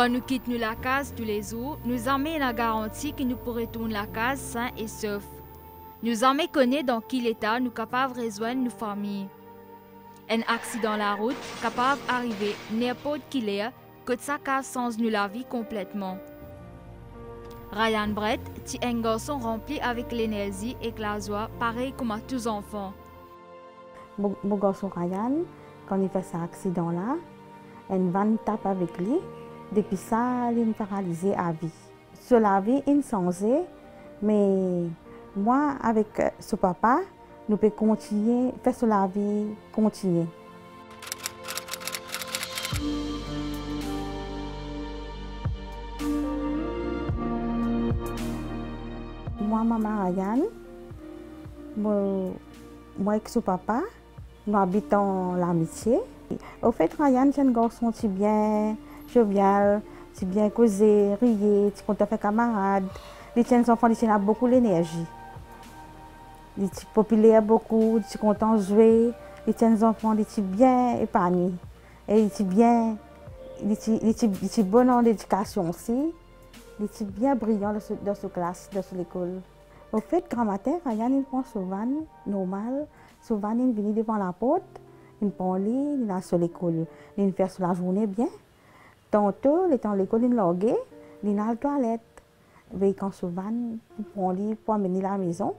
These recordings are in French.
Quand nous quittons la case tous les jours, nous avons la garantie que nous pourrons retourner la case sain et sauf. Nous avons connaître dans quel état nous capables de rejoindre nos familles. Un accident la route capable d'arriver n'importe qui est, que ça case sans nous la vie complètement. Ryan Brett est un garçon rempli avec l'énergie et la joie, pareil comme à tous enfants. Mon garçon Ryan, quand il fait cet accident-là, une vanne tape avec lui. Depuis ça, il est paralysé à vie. Sur la vie, il mais moi, avec ce papa, nous pouvons continuer, faire sur la vie, continuer. Moi, maman Ryan, moi, avec ce papa, nous habitons l'amitié. Au fait, Ryan, c'est un garçon bien jovial, si bien causé, rier, si content faire camarade. Les jeunes enfants, ils ont beaucoup d'énergie. Ils sont populaires beaucoup, contents de jouer. Les jeunes enfants, ils sont bien épargnés. Et sont bien, ils sont bons en éducation aussi. Ils sont bien brillants dans cette dans classe, dans l'école. Au fait, grand matin, Ryan, il prend souvent normal. Souvent, il vient devant la porte, il prend lit, il est sur l'école. Il fait sur la journée bien. Tantôt, il est dans l'école, il est dans la toilette. Mais quand il prend lit pour amener la maison.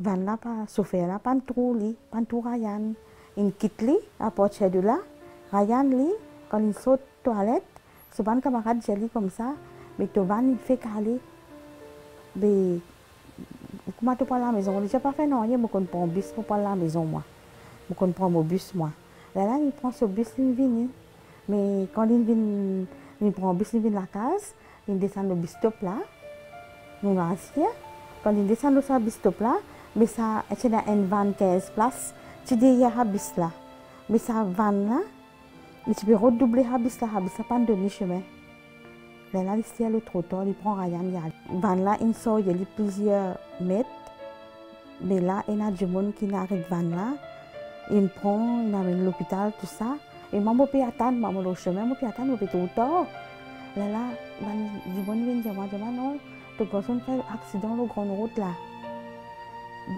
Van là, pas, Sophie là, pas trop lit, pas trop Ryan. Il quitte lit, à partir de là, Ryan lit, quand il saute toilette, souvent, camarade, j'ai lit comme ça, mais Tovan, il fait caler. Mais comment tu à la maison? Je n'ai pas fait non, je prends un bus pour à la maison, moi. Je prends mon bus, moi. Là, là, il prend ce bus, il vient. Mais quand il vient, il prend un bus, la case, il descend le bus stop là, nous. Quand il descend de ce bus stop là, mais ça, dans une van 15 places, tu dis, il un là. Mais ça, van là, peux redoubler le bus là, le bus là, pas demi-chemin. Là, il le trottoir, il prend Ryan, il. Van là, il sort, il y a plusieurs mètres. Mais là, il y a du monde qui n'arrive van là. Il prend, il l'hôpital, tout ça. Moi, le chemin, je peux attendre, je peux tout le temps. Là, là, vient dire, moi, je dis, non, le garçon fait accident la grande route là.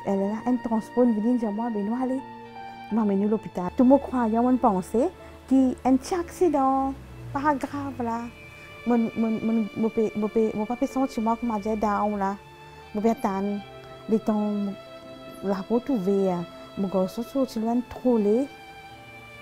Elle a un transport, dire, moi, ben, allez, m'amène à l'hôpital. Tout le monde croyait, on pensait, qu'il y a un petit accident, pas grave là. Je ne peux pas sentir moi comme je suis down là. Vais attendre. Les temps, la retrouver. Mon garçon sorti loin troller. Plein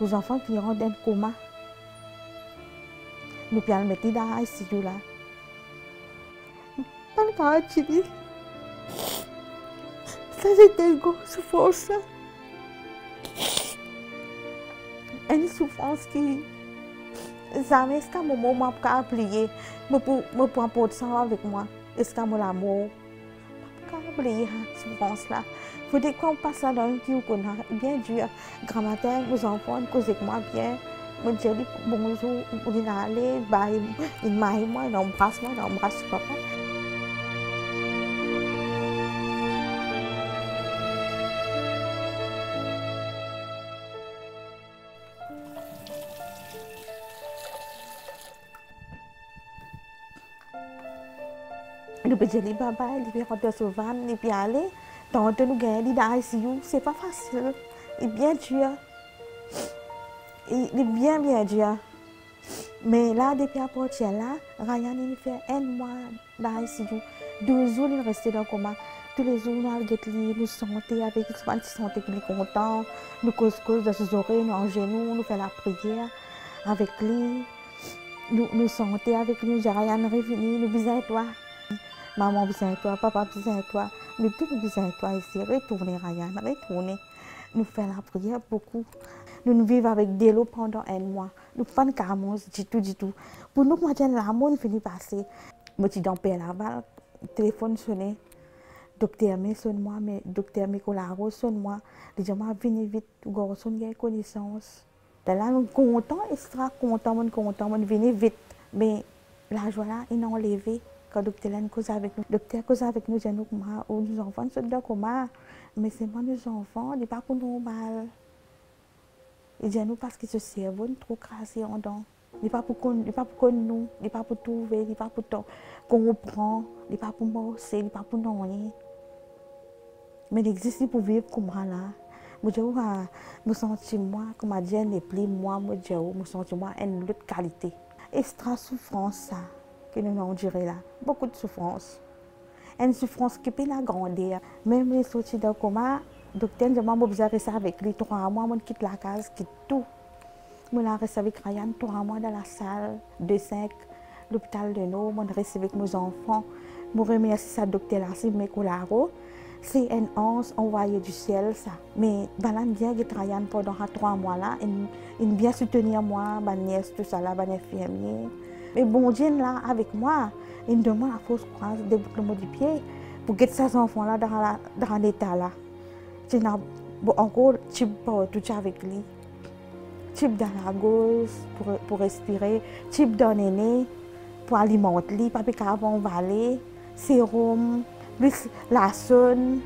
Vos enfants dans le coma. Nous pouvons le mettre dans l'ICU là? Pas le dis. Ça, c'était une souffrance. Une souffrance qui. Jamais est-ce qu'à mon moment pour oublier, me pour me prendre pour ça avec moi. Est-ce qu'à mon amour, pas oublier cette souffrance là. Faut dire qu'on passe là dans qui qu'on a bien dur. Grand-matin, vos enfants, causez moi bien. Me dire bonjour, vous dites aller, bah, il m'aille moi, il embrasse moi, il embrasse papa. Dire, papa, il peut rentrer sur van, il peut aller. Tantôt, nous gagnons dans l'ICU. Ce n'est pas facile. Il est bien dur. Il est bien, bien dur. Mais là, depuis la portière, là, Ryan, il fait un mois dans l'ICU. Deux jours, il est resté dans le coma. Tous les jours, nous allons nous santé avec nous santé qu'il est content. Nous cause cause de ses oreilles, nous en genoux, nous faisons la prière avec lui. Nous, nous santé avec lui, Ryan revenu, nous besoin de toi. Maman besoin de toi, papa besoin de toi. Tous nous besoin de toi ici. Retournez, Ryan, retournez. Nous faisons la prière beaucoup. Nous nous vivons avec Délo pendant un mois. Nous pas de du tout, du tout. Pour nous, moi, l'amour fini passer. Je suis dans là-bas, téléphone sonné. Docteur me sonne moi, mais docteur me colaro sonne moi. Les gens venez vite, garçon, il y a connaissance. Là, nous sommes contents, extra contents, nous contents, nous venons vite. Mais la joie là, ils ont enlevé. Quand docteur cause avec nous, docteur cause avec nous, j'ai nous, nos enfants sont de comment. Mais c'est moi, nos enfants, n'est pas pour nous mal. Il parce que ce cerveau est trop crassé en dents. Il n'est pas pour qu'on nous, il pas pour trouver, il pas pour comprendre, il n'est pas pour morcer, il pas pour nous. Mais il existe pour vivre comme là. Je me sens moi, comme a dit, n'est plus moi, je me moi une autre qualité. Extra souffrance ça que nous avons duré là. Beaucoup de souffrance. Une souffrance qui peut grandir. Même les sorties de coma, docteur, je m'en observé ça avec lui. Trois mois, je quitte la case, quitte tout. Je reste avec Ryan trois mois dans la salle de 5, l'hôpital de nous. Je reste avec mes enfants. Je remercie ça, docteur. C'est un ange envoyé du ciel, ça. Mais Balan bien que Ryan pendant trois mois là, il, vient soutenir moi, ma nièce, tout ça là, ma infirmière. Mais bon Dieu là, avec moi, il me demande la fausse croix, des boucles du pied, pour que ces enfants-là dans, dans l'état là. Tu n'as encore, tu peux tout avec lui. Type dans la gauche pour, pour respirer, type dans le nez pour alimenter lui, papi carbon valer, sérum, plus la sonne.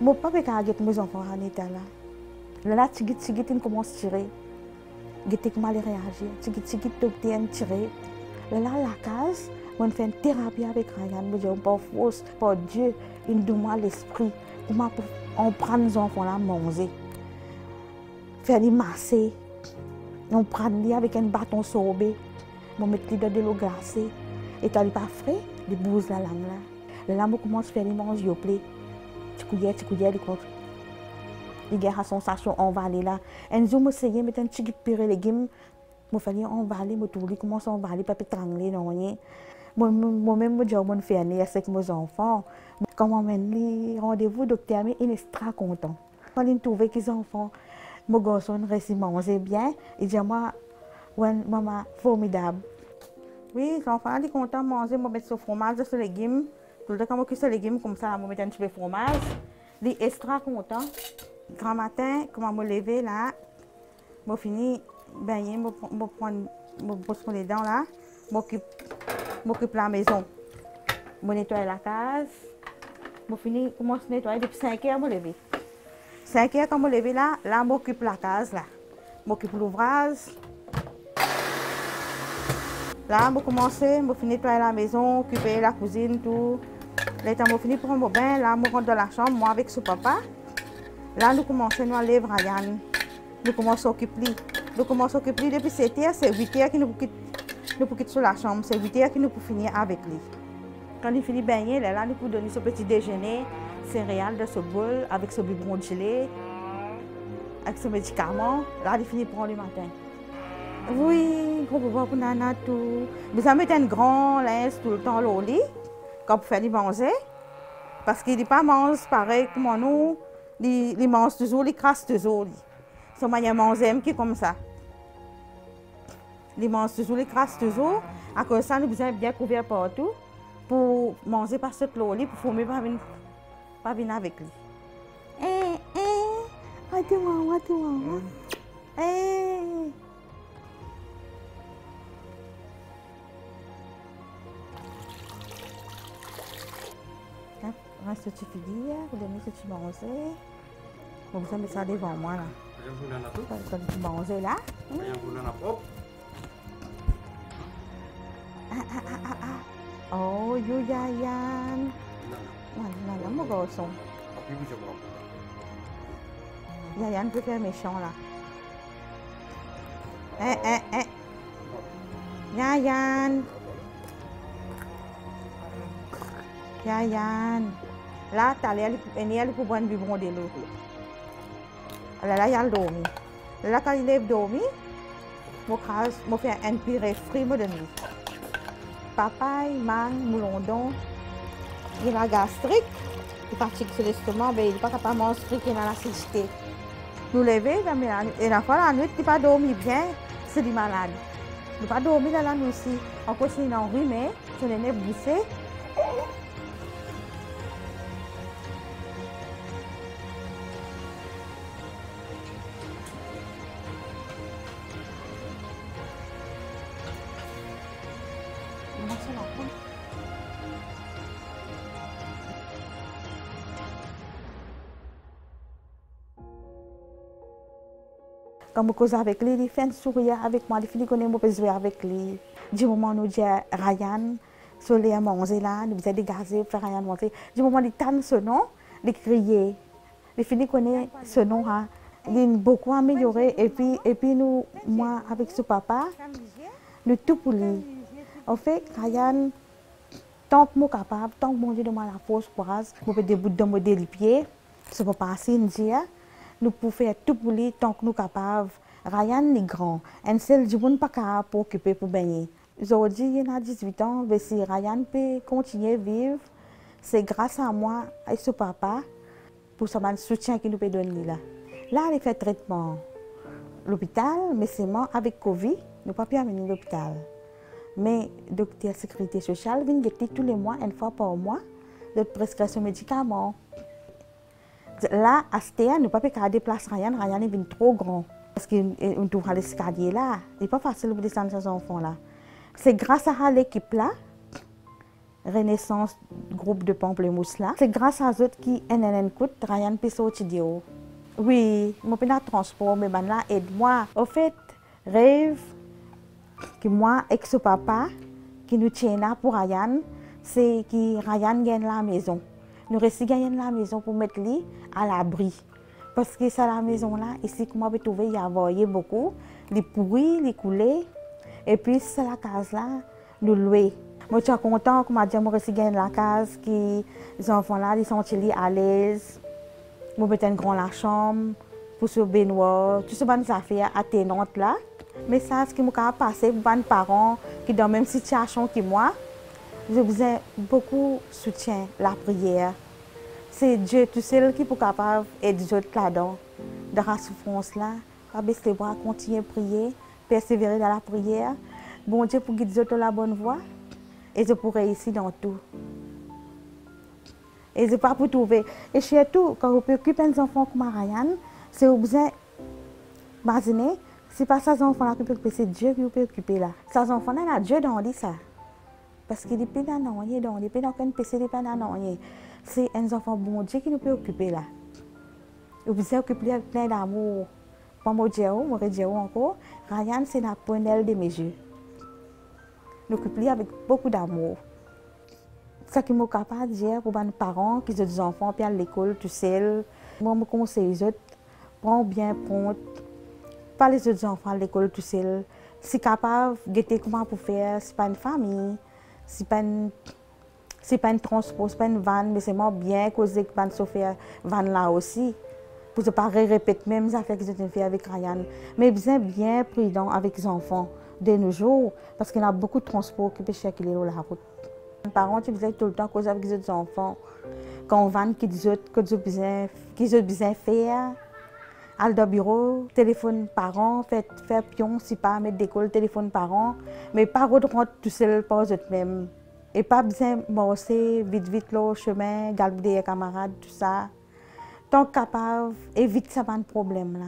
Mon papa quand mes enfants en état là. Là, tu git, tu git, il commence à tirer. Git, mal réagir. Tu git, tu git, docteur, tirer. Là, la case, fait une thérapie avec Ryan. Je dis, pas fausse, pas Dieu, il demande l'esprit. Comment on prend les enfants là, manger. Faire les masser. On prend les avec un bâton sorbet. On met les dans de l'eau glacée. Et quand il pas frais, il bouse la langue là. Là, on commence à faire les manger au plaît. Tu couillères, tu couillères, il compte. Il y a sensation, on va aller là. Un jour, me mettre un petit de légumes je fallait on va aller me tourner comment on va aller pas trangler non rien. Moi moi même moi j'ai mon faire avec mes enfants on mène les rendez-vous docteur mais il est très content. Quand il trouve que les enfants mon garçon réussit manger bien. Il dit moi ouais maman formidable. Oui les enfants ils sont contents de manger moi mettre ce fromage ce légumes tout le temps quand je ce légumes comme ça moi mettre un petit peu fromage. Il est extra content. Grand matin je me lever là? Je finis ben, je vais prendre, je les dents là, m'occupe, m'occupe la maison. Je nettoie la case. Je finis, commence à nettoyer depuis 5 heures, me lever. 5 heures, quand me lever là, là, m'occupe la case là. M'occupe l'ouvrage. Là, je commence, je finis nettoyer la maison, occuper la cuisine, tout. Là, je finis pour mon bain, là, je rentre dans la chambre, moi avec son papa. Là, nous commençons à lever Ryan. Nous commençons à occuper nous commençons à occuper depuis 7 heures, c'est 8 heures que nous quitter sur la chambre, c'est 8 heures que nous pouvons finir avec lui. Quand il finit baigner, là, nous pouvons donner ce petit déjeuner, céréales de ce bol, avec ce biberon de gelée, avec ce médicament. Là, il finit prendre le matin. Oui, gros bobo pour nana tout. Vous avez un grand linge tout le temps au lit, quand vous faites manger. Parce qu'il n'est pas mange pareil comme nous. Il mange toujours, il crasse toujours. C'est manière manger qui comme ça les mange toujours, les crasse toujours. À cause de ça, nous besoin bien couvert partout pour manger par ce lit, pour fumer pas venir, pas venir avec lui. Eh, eh, attends, attends, maman. Eh. Reste ce que tu fais vous donnez ce que tu manges. Bon, vous mettre ça devant moi là. Quand tu manges là? Ah, Yuyayan. Voilà, mon garçon. Yayan peut faire méchant là. Eh, eh, eh. Yayan. Yayan. Là, t'as l'air, pour prendre du bon de l'eau. Là, là, il y a le dormi. Là, quand il est dormi, je fais un pire frit de nuit papaye, mangue, moulondon. Il a gastrique, il fatigue sur l'estomac, mais il n'est pas capable de manger il a l'acidité. Nous lever, et la fois la nuit, il n'a pas dormi bien. c'est du malade. Nous pas dormir dans la nuit aussi. On continue à rhumer, sur les nerfs je cause avec lui, il fait un sourire avec moi, il finit qu'on aime jouer avec lui. Du moment où dit Ryan, sur les manger là, nous faisons des gazés, faire Ryan manger. Du moment où il tanne ce nom, il crie. Il finit qu'on est ce nom, hein. il a beaucoup amélioré. Et puis, et puis nous, moi, avec ce papa, nous tout pour lui. En fait, Ryan, tant que je suis capable, tant que mon Dieu demande la force courage, je peux débouter de me pieds, ce n'est pas assez dire nous pouvons faire tout pour lui tant que nous sommes capables. Ryan est grand. Un seul du monde pas capable pour occuper pour baigner. Aujourd'hui, il a 18 ans, mais si Ryan peut continuer à vivre, c'est grâce à moi et son papa pour ce soutien qu'il nous peut donner là. Là, il fait traitement. L'hôpital, mais c'est moi avec Covid, nous pas pu amener l'hôpital. Mais docteur sécurité sociale vient tous les mois, une fois par mois, de prescription médicaments. Là, nous ne pouvons pas déplacer Ryan. Ryan est trop grand. Parce qu'on trouve l'escalier là. Il n'est pas facile de descendre ces enfants-là. C'est grâce à l'équipe là, Renaissance, groupe de pamplemousse là, c'est grâce à eux qui NNN coûte, Ryan peut sortir Oui, je peux transport, mais là, aide-moi. Au fait, rêve que moi, ce papa, qui nous tient là pour Ryan, c'est que Ryan gagne la maison. Nous restons gagner la maison pour mettre lui à l'abri. Parce que c'est la maison là, ici, comme on peut trouver, il y a beaucoup, les pourris, les coulés. Et puis, c'est la case là, nous louer. Moi, je suis content que je reste gagner la case, que les enfants là, ils sont à l'aise. Je mettre une grande la chambre, pour se baignoire, tout ce que ça fait ce qui m'a passé pour les parents qui dans la même situation que moi, je besoin beaucoup de soutien, la prière. C'est Dieu tout seul qui est capable d'aider les autres là-dedans, dans la souffrance-là. Abaisser les bras, continuer à prier, persévérer dans la prière. Bon Dieu pour guider les autres la bonne voie. Et je pourrais réussir dans tout. Et je pas pour trouver. Et surtout, quand vous préoccupez des enfants comme Ryan, c'est n'est pas ces enfants-là qui peuvent c'est Dieu qui vous préoccupe là. Ces enfants-là, Dieu dans ça. Parce qu'il est pas dans rien, donc il est pas dans un PC, il pas dans rien. C'est un enfant bon Dieu qui nous peut occuper là. Et vous occupé avec plein d'amour. Pas mon Dieu, mon Dieu encore. Ryan, c'est la prunelle de mes yeux. Nous occupons avec beaucoup d'amour. Ce qui m'a de dire pour les parents qui ont des enfants, puis à l'école tout seul, moi, je conseille les autres, prends bien compte, pas les autres enfants à l'école tout seul. Si capable, guetter comment pour faire, c'est pas une famille c'est pas une c'est pas une transport, c'est pas une van, mais c'est moi bien causé que van faire van là aussi. Pour ne pas répéter même affaires que j'ai fait avec Ryan. Mais bien bien prudent avec les enfants de nos jours, parce qu'il y a beaucoup de transports qui peuvent circuler sur la route. Les parents, tu faisais tout le temps cause avec les enfants. Quand on van qui disent que qu'ils ont besoin faire, au bureau, téléphone parents, faire, faire pion, si pas mettre d'école, téléphone parents, mais pas rentrer tout seul par eux-mêmes. Et pas besoin marcher vite, vite le chemin, garder des camarades, tout ça. Tant capable, évite ça pas de problème là.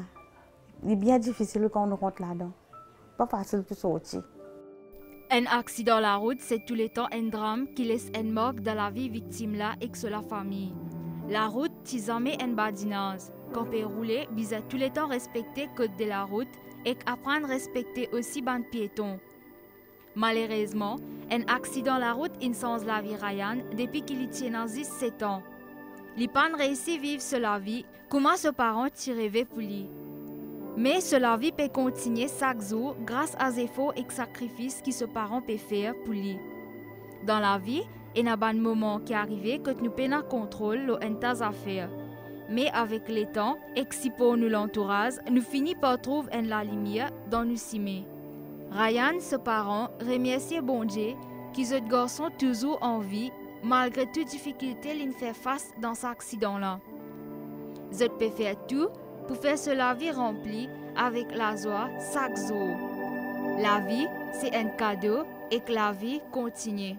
Il est bien difficile quand on rentre là-dedans. Pas facile pour sortir. Un accident la route, c'est tous les temps un drame qui laisse une marque dans la vie victime là et que la famille. La route, jamais un on rouler, à tous les temps respecter code de la route et apprendre à respecter aussi les piétons. Malheureusement, un accident la route insens la vie Ryan depuis qu'il tient 7 ans. Il pas réussi à vivre la vie, comment ce parent rêvé pour lui. Mais cela vie peut continuer chaque jour grâce aux efforts et sacrifices que ce parent peut faire pour lui. Dans la vie, il y a un moment qui arrive que nous pouvons contrôler nos affaires. Mais avec le temps, pour nous l'entourage, nous finissons par trouver la lumière dans nous cimer. Ryan, ce parent, remercie bon Dieu que ce garçon toujours en vie malgré toutes les difficultés qu'il fait face dans cet accident-là. Je peux faire tout pour faire cela vie remplie avec la joie chaque jour. La vie, c'est un cadeau et que la vie continue.